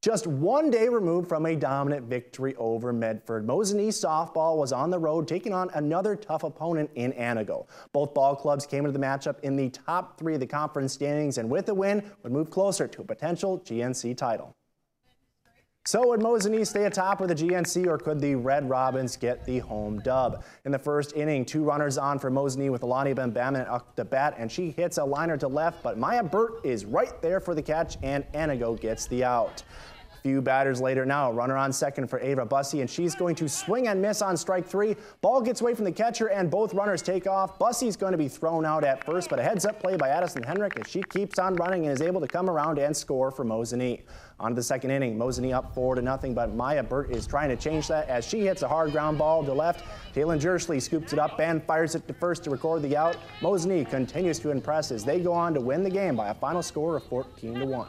Just one day removed from a dominant victory over Medford, Mosinee softball was on the road taking on another tough opponent in Antigo. Both ball clubs came into the matchup in the top three of the conference standings and with a win would move closer to a potential GNC title. So would Mosinee stay atop of the GNC or could the Red Robins get the home dub? In the first inning, two runners on for Mosinee with Alani Benbamin up the bat and she hits a liner to left, but Maya Burt is right there for the catch and Antigo gets the out. Few batters later now, runner on second for Ava Bussey, and she's going to swing and miss on strike three. Ball gets away from the catcher, and both runners take off. Bussey's going to be thrown out at first, but a heads-up play by Addison Henrik as she keeps on running and is able to come around and score for Mosinee. On to the second inning, Mosinee up four to nothing, but Maya Burt is trying to change that as she hits a hard ground ball to left. Taylor Jersley scoops it up and fires it to first to record the out. Mosinee continues to impress as they go on to win the game by a final score of 14 to 1.